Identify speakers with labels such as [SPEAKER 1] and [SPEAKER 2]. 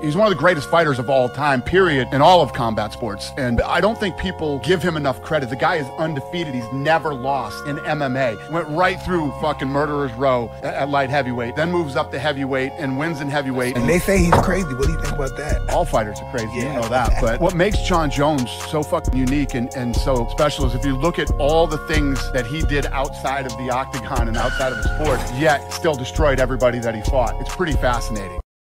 [SPEAKER 1] He's one of the greatest fighters of all time, period, in all of combat sports. And I don't think people give him enough credit. The guy is undefeated. He's never lost in MMA. Went right through fucking Murderer's Row at light heavyweight, then moves up to heavyweight and wins in heavyweight.
[SPEAKER 2] And they say he's crazy. What do you think about that?
[SPEAKER 1] All fighters are crazy,
[SPEAKER 2] Yeah.
[SPEAKER 1] you know that. But what makes Jon Jones so fucking unique and, and so special is if you look at all the things that he did outside of the octagon and outside of the sport, yet still destroyed everybody that he fought. It's pretty fascinating.